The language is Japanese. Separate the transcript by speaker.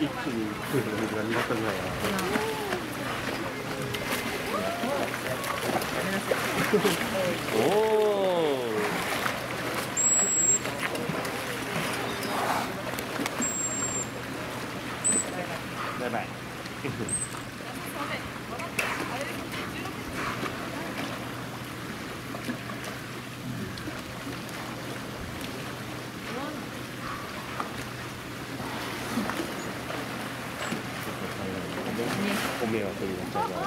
Speaker 1: 一気に来る水が2バットぐらいおおバイバイご迷惑になっちゃうから。